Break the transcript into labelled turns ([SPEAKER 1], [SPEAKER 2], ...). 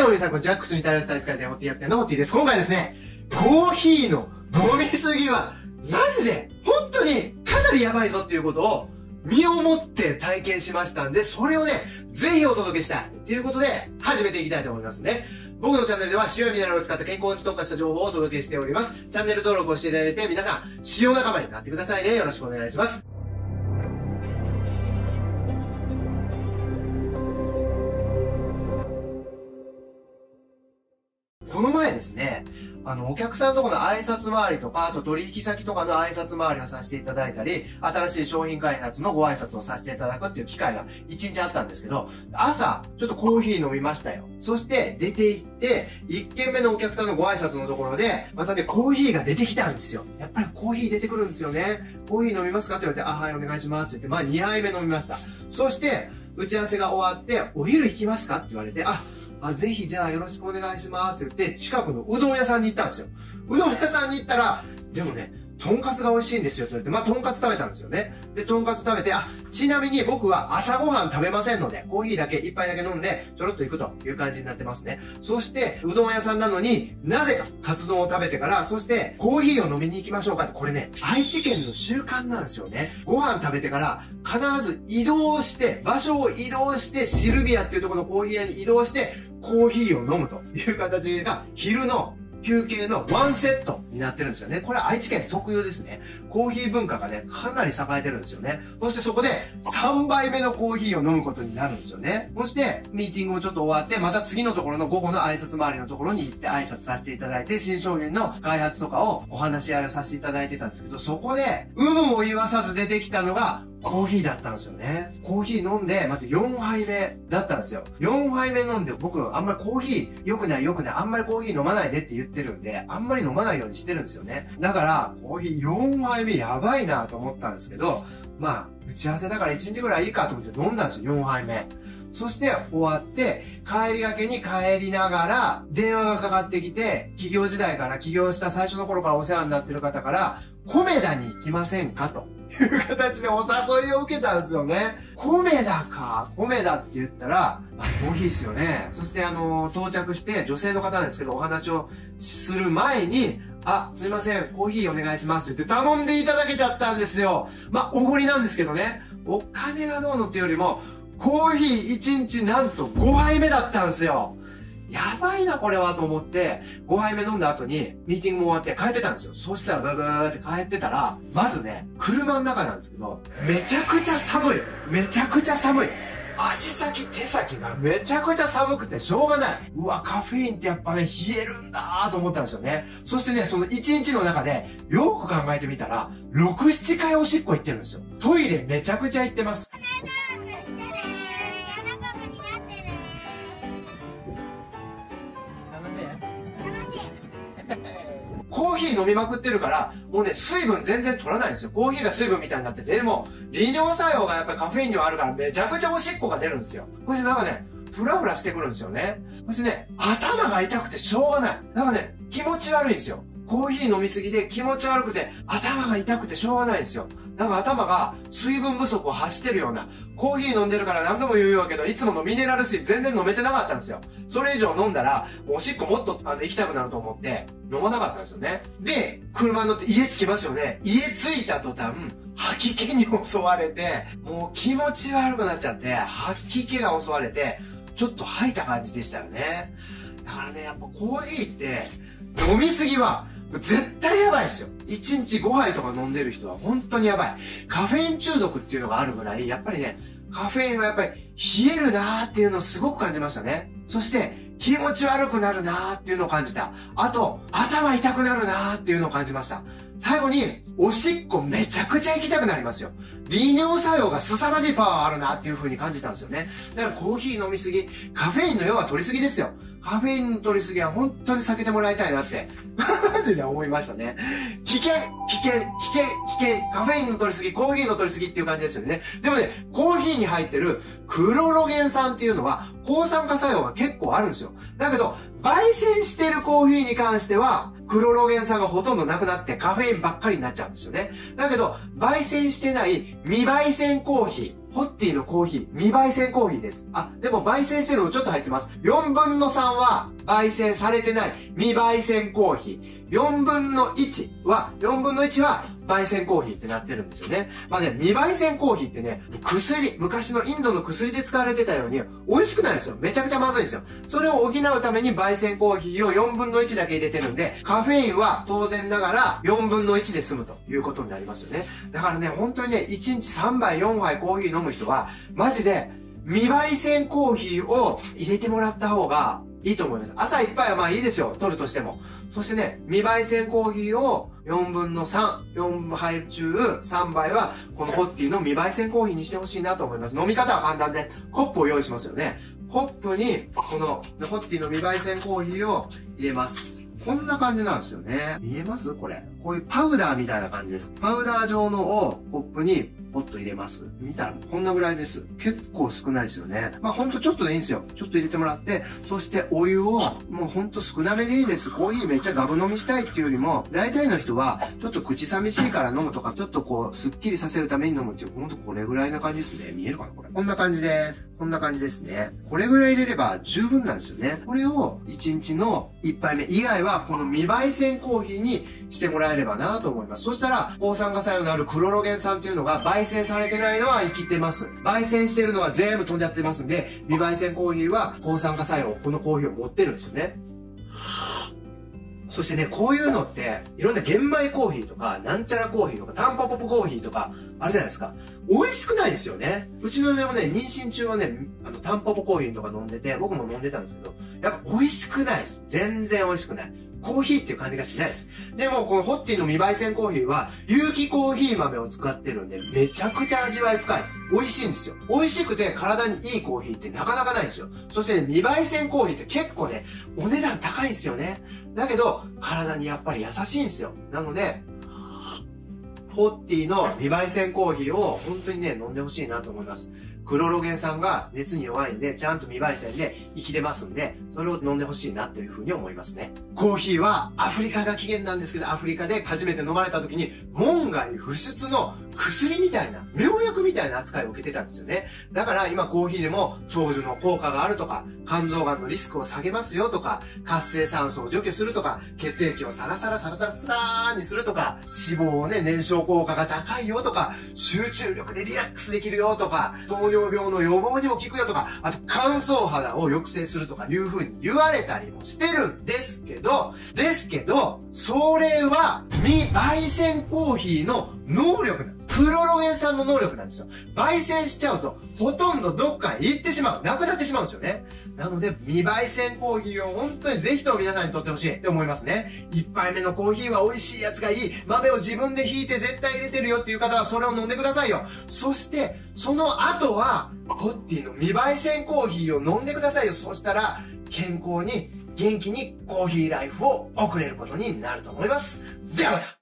[SPEAKER 1] どうも皆さん、こ。ジャックスに対応したイス改善をやってるのモッティです。今回ですね、コーヒーの飲みすぎは、マジで、本当にかなりやばいぞっていうことを、身をもって体験しましたんで、それをね、ぜひお届けしたい。ということで、始めていきたいと思いますね。僕のチャンネルでは塩やミネラルを使った健康に特化した情報をお届けしております。チャンネル登録をしていただいて、皆さん、塩仲間になってくださいね。よろしくお願いします。ですね、あの、お客さんとこの挨拶回りとか、あと取引先とかの挨拶回りをさせていただいたり、新しい商品開発のご挨拶をさせていただくっていう機会が一日あったんですけど、朝、ちょっとコーヒー飲みましたよ。そして出て行って、一軒目のお客さんのご挨拶のところで、またね、コーヒーが出てきたんですよ。やっぱりコーヒー出てくるんですよね。コーヒー飲みますかって言われて、あ、はい、お願いしますって言って、まあ2杯目飲みました。そして、打ち合わせが終わって、お昼行きますかって言われて、あ、あ、ぜひじゃあよろしくお願いしますって言って、近くのうどん屋さんに行ったんですよ。うどん屋さんに行ったら、でもね、とんかつが美味しいんですよって言われて、まあ、とんかつ食べたんですよね。で、とんかつ食べて、あ、ちなみに僕は朝ごはん食べませんので、コーヒーだけ、一杯だけ飲んで、ちょろっと行くという感じになってますね。そして、うどん屋さんなのになぜか、カツ丼を食べてから、そして、コーヒーを飲みに行きましょうかって、これね、愛知県の習慣なんですよね。ご飯食べてから、必ず移動して、場所を移動して、シルビアっていうところのコーヒー屋に移動して、コーヒーを飲むという形が、昼の休憩のワンセットになってるんですよね。これ愛知県特有ですね。コーヒー文化がね、かなり栄えてるんですよね。そしてそこで3杯目のコーヒーを飲むことになるんですよね。そして、ミーティングもちょっと終わって、また次のところの午後の挨拶回りのところに行って挨拶させていただいて、新商品の開発とかをお話し合いをさせていただいてたんですけど、そこで、有無を言わさず出てきたのが、コーヒーだったんですよね。コーヒー飲んで、また4杯目だったんですよ。4杯目飲んで、僕、あんまりコーヒー良くない良くない、あんまりコーヒー飲まないでって言ってるんで、あんまり飲まないようにしてるんですよね。だから、コーヒー4杯目やばいなと思ったんですけど、まあ、打ち合わせだから1日ぐらいいいかと思って飲んだんですよ、4杯目。そして終わって、帰りがけに帰りながら、電話がかかってきて、企業時代から起業した最初の頃からお世話になってる方から、コメダに行きませんかと。いう形でお誘いを受けたんですよね。コメダか？コメダって言ったら、あ、コーヒーですよね。そしてあの、到着して女性の方ですけど、お話をする前に、あ、すいません、コーヒーお願いしますって言って頼んでいただけちゃったんですよ。まあ、おごりなんですけどね。お金がどうのっていうよりも、コーヒー1日なんと5杯目だったんですよ。やばいな、これはと思って、5杯目飲んだ後に、ミーティングも終わって帰ってたんですよ。そしたらブブーって帰ってたら、まずね、車の中なんですけど、めちゃくちゃ寒い。めちゃくちゃ寒い。足先、手先がめちゃくちゃ寒くてしょうがない。うわ、カフェインってやっぱね、冷えるんだーと思ったんですよね。そしてね、その1日の中で、よく考えてみたら、6、7回おしっこ行ってるんですよ。トイレめちゃくちゃ行ってます。コーヒー飲みまくってるから、もうね、水分全然取らないんですよ。コーヒーが水分みたいになってて、でも、利尿作用がやっぱりカフェインにはあるから、めちゃくちゃおしっこが出るんですよ。そしてなんかね、ふらふらしてくるんですよね。そしてね、頭が痛くてしょうがない。なんかね、気持ち悪いんですよ。コーヒー飲みすぎで気持ち悪くて、頭が痛くてしょうがないですよ。なんか頭が水分不足を発してるような、コーヒー飲んでるから何度も言うわけど、いつものミネラル水全然飲めてなかったんですよ。それ以上飲んだら、おしっこもっとあの行きたくなると思って、飲まなかったんですよね。で、車に乗って家着きますよね。家着いた途端、吐き気に襲われて、もう気持ち悪くなっちゃって、吐き気が襲われて、ちょっと吐いた感じでしたよね。だからね、やっぱコーヒーって、飲みすぎは絶対やばいですよ。1日5杯とか飲んでる人は本当にやばい。カフェイン中毒っていうのがあるぐらい、やっぱりね、カフェインはやっぱり冷えるなーっていうのをすごく感じましたね。そして、気持ち悪くなるなーっていうのを感じた。あと、頭痛くなるなーっていうのを感じました。最後に、おしっこめちゃくちゃ行きたくなりますよ。利尿作用が凄まじいパワーあるなっていう風に感じたんですよね。だからコーヒー飲みすぎ、カフェインの量は取りすぎですよ。カフェインの取りすぎは本当に避けてもらいたいなって、マジで思いましたね。危険危険危険危険カフェインの取りすぎ、コーヒーの取りすぎっていう感じですよね。でもね、コーヒーに入ってるクロロゲン酸っていうのは、抗酸化作用が結構あるんですよ。だけど、焙煎してるコーヒーに関しては、クロロゲン酸がほとんどなくなってカフェインばっかりになっちゃうんですよね。だけど、焙煎してない未焙煎コーヒー。ホッティのコーヒー、未焙煎コーヒーです。あ、でも焙煎してるのもちょっと入ってます。4分の3は焙煎されてない未焙煎コーヒー。4分の1は、4分の1は焙煎コーヒーってなってるんですよね。まあね、未焙煎コーヒーってね、薬、昔のインドの薬で使われてたように、美味しくないんですよ。めちゃくちゃまずいんですよ。それを補うために焙煎コーヒーを4分の1だけ入れてるんで、カフェインは当然ながら4分の1で済むということになりますよね。だからね、本当にね、1日3杯4杯コーヒー飲飲む人は、マジで、未焙煎コーヒーを入れてもらった方がいいと思います。朝一杯はまあいいですよ。取るとしても。そしてね、未焙煎コーヒーを4分の3、4杯中3杯は、このホッティの未焙煎コーヒーにしてほしいなと思います。飲み方は簡単で、コップを用意しますよね。コップに、このホッティの未焙煎コーヒーを入れます。こんな感じなんですよね。見えます？これ。こういうパウダーみたいな感じです。パウダー状のをコップにポッと入れます。見たらこんなぐらいです。結構少ないですよね。まあほんとちょっとでいいんですよ。ちょっと入れてもらって、そしてお湯をもうほんと少なめでいいです。コーヒーめっちゃガブ飲みしたいっていうよりも、大体の人はちょっと口寂しいから飲むとか、ちょっとこう、スッキリさせるために飲むっていう、ほんとこれぐらいな感じですね。見えるかなこれ。こんな感じです。こんな感じですね。これぐらい入れれば十分なんですよね。これを1日の1杯目以外はこの見栄え煎コーヒーにしてもらええればなと思います。そしたら、抗酸化作用のあるクロロゲン酸っていうのが焙煎されてないのは生きてます。焙煎してるのは全部飛んじゃってますんで、未焙煎コーヒーは抗酸化作用、このコーヒーを持ってるんですよね。そしてね、こういうのって、いろんな玄米コーヒーとか、なんちゃらコーヒーとか、タンポポポコーヒーとか、あるじゃないですか。美味しくないですよね。うちの嫁もね、妊娠中はね、あの、タンポポコーヒーとか飲んでて、僕も飲んでたんですけど、やっぱ美味しくないです。全然美味しくない。コーヒーっていう感じがしないです。でも、このホッティの未焙煎コーヒーは、有機コーヒー豆を使ってるんで、めちゃくちゃ味わい深いです。美味しいんですよ。美味しくて体にいいコーヒーってなかなかないんですよ。そしてね、未焙煎コーヒーって結構ね、お値段高いんですよね。だけど、体にやっぱり優しいんですよ。なので、ホッティの未焙煎コーヒーを本当にね、飲んでほしいなと思います。クロロゲン酸が熱に弱いんで、ちゃんと未焙煎で生きてますんで、それを飲んでほしいなというふうに思いますね。コーヒーはアフリカが起源なんですけど、アフリカで初めて飲まれた時に、門外不出の薬みたいな、妙薬みたいな扱いを受けてたんですよね。だから今コーヒーでも長寿の効果があるとか、肝臓がんのリスクを下げますよとか、活性酸素を除去するとか、血液をサラサラサラサラスラーにするとか、脂肪をね、燃焼効果が高いよとか、集中力でリラックスできるよとか、糖尿病の予防にも効くよとか、あと乾燥肌を抑制するとかいう風に言われたりもしてるんですけど、ですけど、それは未焙煎コーヒーの能力なんです。クロロゲン酸の能力なんですよ。焙煎しちゃうと、ほとんどどっかへ行ってしまう。なくなってしまうんですよね。なので、未焙煎コーヒーを本当にぜひとも皆さんにとってほしいって思いますね。一杯目のコーヒーは美味しいやつがいい。豆を自分で引いて絶対入れてるよっていう方はそれを飲んでくださいよ。そして、その後は、ホッティの未焙煎コーヒーを飲んでくださいよ。そしたら、健康に、元気にコーヒーライフを送れることになると思います。ではまた